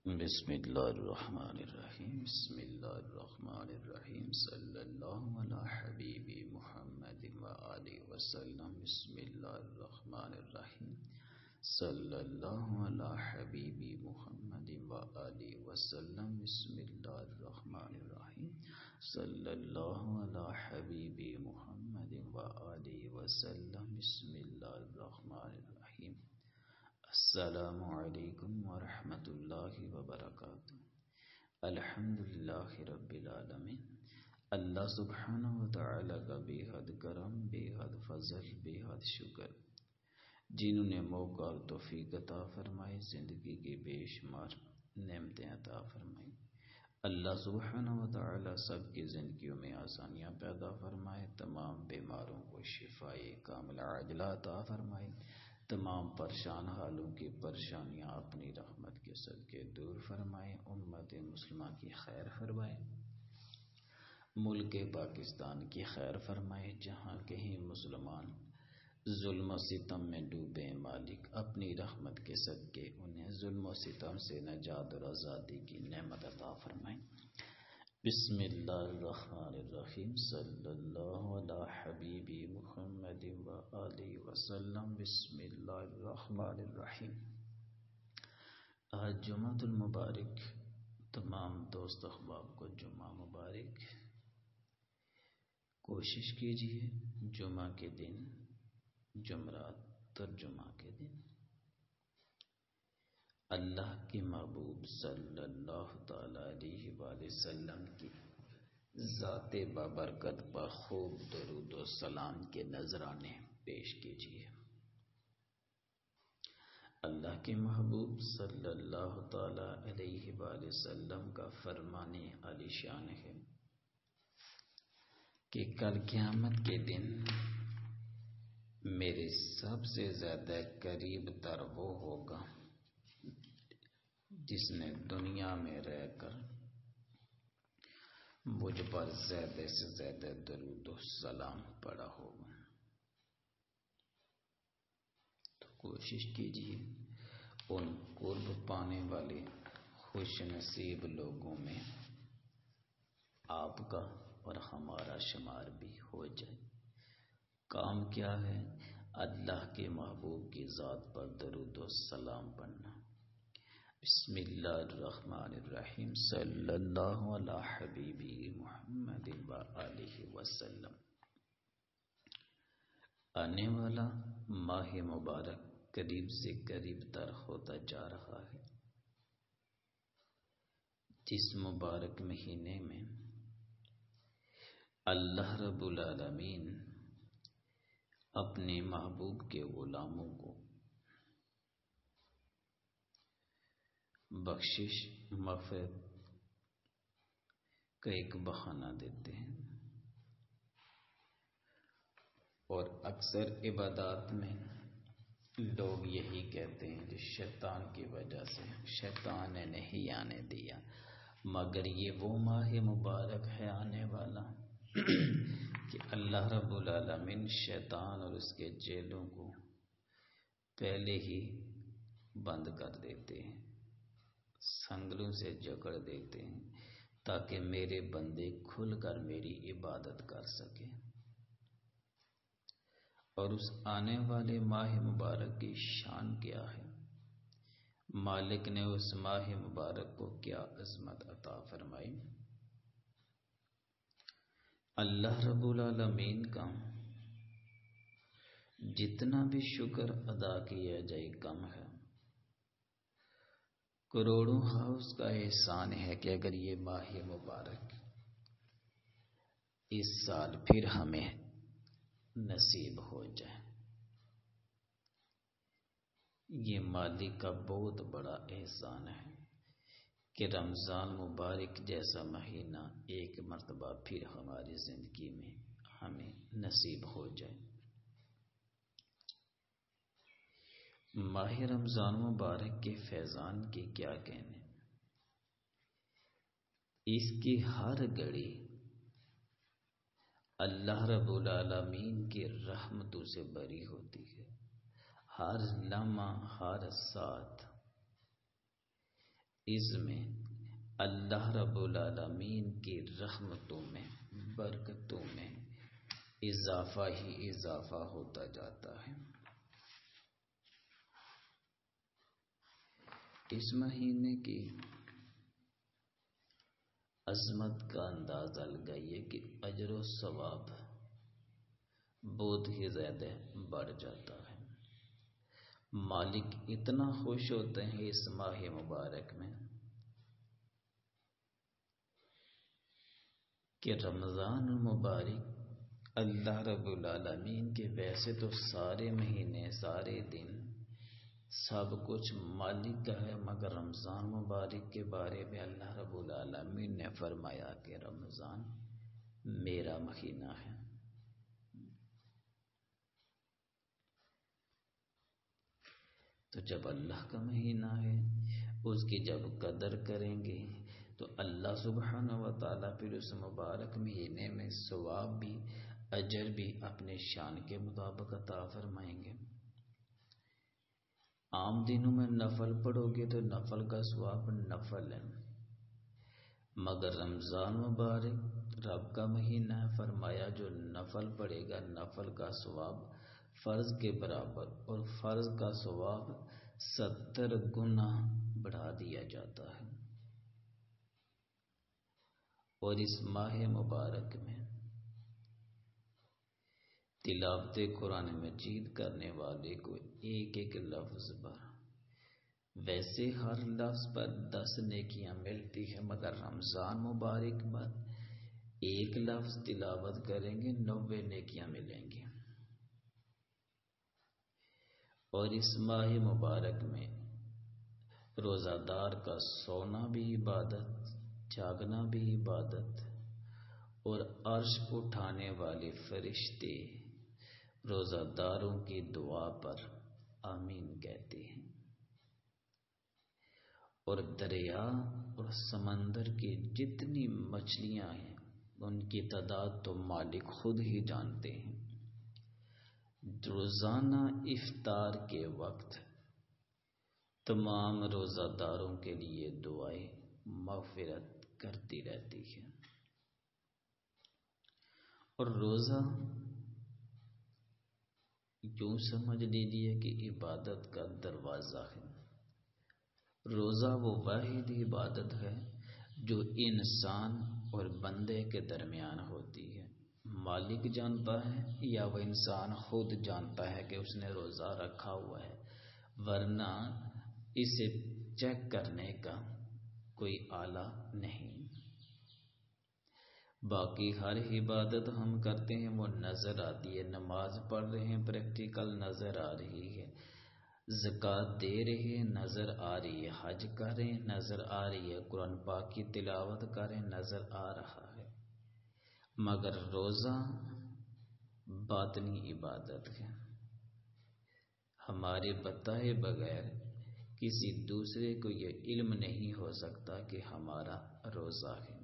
بسم الله الرحمن الرحيم. بسم الله الرحمن الرحيم. صلى الله على حبيبي محمد وآله وسلم. بسم الله الرحمن الرحيم. صلى الله على حبيبي محمد وآله وسلم. بسم الله الرحمن الرحيم. صلى الله على حبيبي محمد وآله وسلم. بسم الله الرحمن الرحيم. السلام علیکم ورحمۃ اللہ وبرکاتہ۔ الحمد للہ رب العالمین۔ اللہ سبحانہ و تعالی کا بے حد کرم بے حد فضل بے حد شکر۔ جنہوں نے موقع اور توفیق عطا فرمائے زندگی کی بے شمار نعمتیں عطا فرمائی۔ اللہ سبحانہ و تعالی سب کی زندگیوں میں آسانیاں پیدا فرمائے، تمام بیماروں کو شفائے کامل عاجلہ عطا فرمائے۔ تمام پریشان حالوں کی پریشانیاں اپنی رحمت کے صدقے دور فرمائیں، امت مسلمہ کی خیر فرمائیں۔ ملک پاکستان کی خیر فرمائے جہاں کہیں مسلمان ظلم و ستم میں ڈوبے مالک اپنی رحمت کے صدقے انہیں ظلم و ستم سے نجات اور آزادی کی نعمت عطا فرمائیں۔ بسم اللہ الرحمن الرحیم، صلی اللہ علی حبیبی محمد و علیہ وسلم۔ بسم اللہ الرحمن الرحیم۔ آج جمعہ المبارک۔ تمام دوست احباب کو جمعہ مبارک۔ کوشش کیجیے جمعہ کے دن، جمعرات ترجمہ کے دن۔ اللہ کے محبوب صلی اللہ تعالی علیہ وآلہ وسلم کی ذات بابرکت پر خوب درود و سلام کے نذرانے پیش کیجیے۔ اللہ کے محبوب صلی اللہ تعالی علیہ وآلہ وسلم کا فرمانے علی شان ہے کہ کل قیامت کے دن میرے سب سے زیادہ قریب تر وہ ہوگا جس نے دنیا میں رہ کر مجھ پر زیادہ سے زیادہ درود و سلام پڑا ہوگا۔ تو کوشش کیجیے ان قرب پانے والے خوش نصیب لوگوں میں آپ کا اور ہمارا شمار بھی ہو جائے۔ کام کیا ہے؟ اللہ کے محبوب کی ذات پر درود و سلام پڑھنا۔ بسم اللہ الرحمن الرحیم، صلی اللہ علی حبیبی محمد وسلم۔ آنے والا ماہ مبارک قریب سے قریب تر ہوتا جا رہا ہے۔ جس مبارک مہینے میں اللہ رب العالمین اپنے محبوب کے غلاموں کو بخشش، مغفرت کا ایک بہانہ دیتے ہیں۔ اور اکثر عبادات میں لوگ یہی کہتے ہیں کہ شیطان کی وجہ سے، شیطان نے نہیں آنے دیا۔ مگر یہ وہ ماہ مبارک ہے آنے والا کہ اللہ رب العالمین شیطان اور اس کے جیلوں کو پہلے ہی بند کر دیتے ہیں۔ سنگلوں سے جکڑ دیتے ہیں تاکہ میرے بندے کھل کر میری عبادت کر سکیں۔ اور اس آنے والے ماہ مبارک کی شان کیا ہے؟ مالک نے اس ماہ مبارک کو کیا عظمت عطا فرمائی؟ اللہ رب العالمین کا۔ جتنا بھی شکر ادا کیا جائے، کم ہے۔ کروڑوں ہاؤس کا احسان ہے کہ اگر یہ ماہ مبارک اس سال پھر ہمیں نصیب ہو جائے۔ یہ مالک کا بہت بڑا احسان ہے کہ رمضان مبارک جیسا مہینہ ایک مرتبہ پھر ہماری زندگی میں ہمیں نصیب ہو جائے۔ ماہ رمضان مبارک کے فیضان کے کیا کہنے؟ اس کی ہر گڑی اللہ رب العالمین کی رحمتوں سے بری ہوتی ہے۔ ہر لمحہ، ہر ساتھ اس میں اللہ رب العالمین کی رحمتوں میں، برکتوں میں اضافہ ہی اضافہ ہوتا جاتا ہے۔ اس مہینے کی عظمت کا اندازہ لگائیے کہ اجر و ثواب بہت ہی زیادہ بڑھ جاتا ہے۔ مالک اتنا خوش ہوتے ہیں اس ماہ مبارک میں کہ رمضان المبارک اللہ رب العالمین کے ویسے تو سارے مہینے، سارے دن سب کچھ مالک کا ہے، مگر رمضان مبارک کے بارے میں اللہ رب العالمین نے فرمایا کہ رمضان میرا مہینہ ہے۔ تو جب اللہ کا مہینہ ہے، اس کی جب قدر کریں گے، تو اللہ سبحانہ و تعالیٰ پھر اس مبارک مہینے میں ثواب بھی، اجر بھی اپنے شان کے مطابق عطا فرمائیں گے۔ عام دنوں میں نفل پڑھو گے تو نفل کا ثواب نفل ہے۔ مگر رمضان مبارک، رب کا مہینہ ہے، فرمایا جو نفل پڑے گا، نفل کا ثواب فرض کے برابر، اور فرض کا ثواب ستر گنا بڑھا دیا جاتا ہے۔ اور اس ماہ مبارک میں تلاوت قرآن مجید کرنے والے کو ایک ایک لفظ پر۔ ویسے ہر لفظ پر دس نیکیاں ملتی ہیں، مگر رمضان مبارک پر ایک لفظ تلاوت کریں گے، نوے نیکیاں ملیں گی۔ اور اس ماہ مبارک میں روزہ دار کا سونا بھی عبادت، جاگنا بھی عبادت، اور عرش اٹھانے والے فرشتے روزہ داروں کی دعا پر آمین کہتے ہیں۔ اور دریا اور سمندر کی جتنی مچھلیاں ہیں، ان کی تعداد تو مالک خود ہی جانتے ہیں۔ روزانہ افطار کے وقت تمام روزہ داروں کے لیے دعائیں مغفرت کرتی رہتی ہے اور روزہ یوں سمجھ لیجیے کہ عبادت کا دروازہ ہے۔ روزہ وہ واحد عبادت ہے جو انسان اور بندے کے درمیان ہوتی ہے۔ مالک جانتا ہے یا وہ انسان خود جانتا ہے کہ اس نے روزہ رکھا ہوا ہے، ورنہ اسے چیک کرنے کا کوئی آلہ نہیں۔ باقی ہر عبادت ہم کرتے ہیں، وہ نظر آتی ہے۔ نماز پڑھ رہے ہیں پریکٹیکل نظر آ رہی ہے۔ زکوٰۃ دے رہے ہیں، نظر آ رہی ہے۔ حج کریں نظر آ رہی ہے۔ قرآن پاک کی تلاوت کریں نظر آ رہا ہے۔ مگر روزہ باطنی عبادت ہے۔ ہمارے بتائے بغیر کسی دوسرے کو یہ علم نہیں ہو سکتا کہ ہمارا روزہ ہے۔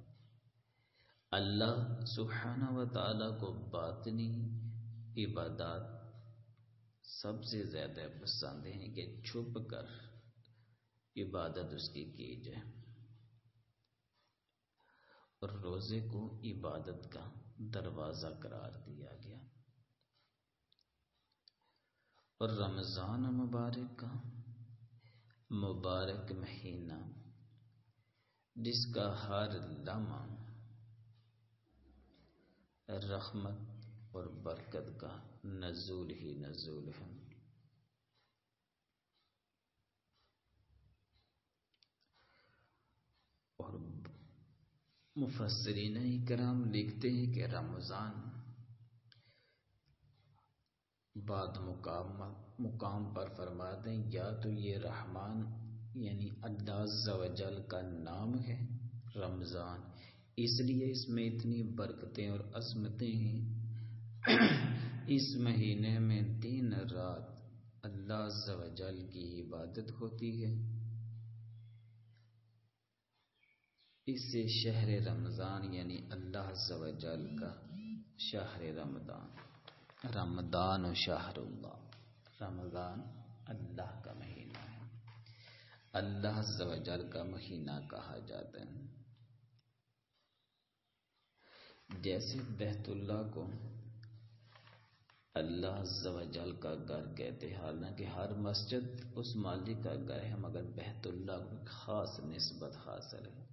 اللہ سبحانہ و تعالیٰ کو باطنی عبادات سب سے زیادہ پسند ہیں کہ چھپ کر عبادت اس کی کی جائے۔ اور روزے کو عبادت کا دروازہ قرار دیا گیا۔ اور رمضان مبارک کا مبارک مہینہ، جس کا ہر لمحہ رحمت اور برکت کا نزول ہی نزول ہے۔ اور مفسرین کرام لکھتے ہیں کہ رمضان بعد مقام مقام پر فرما دیں، یا تو یہ رحمان یعنی اللہ جل کا نام ہے رمضان اس لیے اس میں اتنی برکتیں اور عظمتیں ہیں۔ اس مہینے میں دن رات اللہ جل کی عبادت ہوتی ہے۔ اس سے شہر رمضان یعنی اللہ جل کا شہر رمضان رمضان و شہر اللہ۔ رمضان اللہ کا مہینہ ہے۔ اللہ زوجل کا مہینہ کہا جاتا ہے۔ جیسے بیت اللہ کو اللہ زوجل کا گھر کہتے حالانکہ ہر مسجد اس مالک کا گھر ہے، مگر بیت اللہ کو خاص نسبت حاصل ہے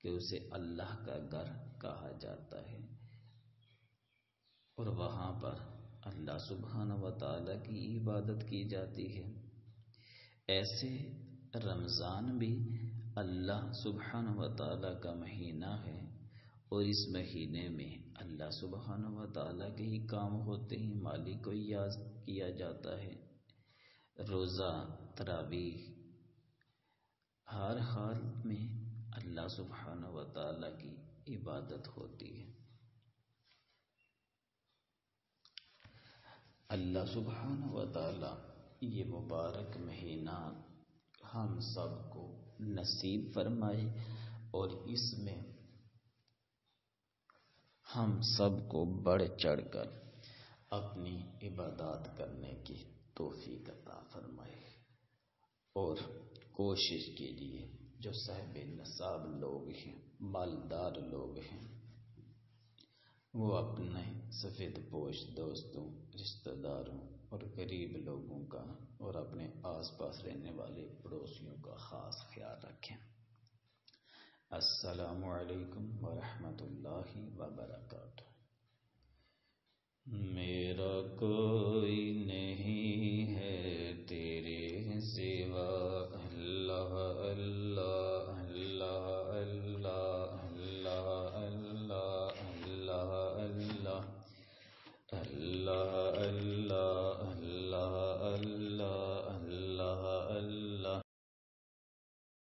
کہ اسے اللہ کا گھر کہا جاتا ہے۔ اور وہاں پر اللہ سبحانہ و تعالیٰ کی عبادت کی جاتی ہے۔ ایسے رمضان بھی اللہ سبحانہ و تعالیٰ کا مہینہ ہے۔ اور اس مہینے میں اللہ سبحانہ و تعالیٰ کے ہی کام ہوتے ہیں مالک کو یاد کیا جاتا ہے۔ روزہ، تراویح، ہر حال میں اللہ سبحانہ و تعالیٰ کی عبادت ہوتی ہے۔ اللہ سبحانہ و تعالیٰ یہ مبارک مہینہ ہم سب کو نصیب فرمائے اور اس میں ہم سب کو بڑھ چڑھ کر اپنی عبادات کرنے کی توفیق عطا فرمائے اور کوشش کیجیے، جو صاحب نصاب لوگ ہیں، مالدار لوگ ہیں، وہ اپنے سفید پوش دوستوں، رشتہ داروں اور غریب لوگوں کا اور اپنے آس پاس رہنے والے پڑوسیوں کا خاص خیال رکھیں۔ السلام علیکم ورحمۃ اللہ وبرکاتہ۔ میرا کو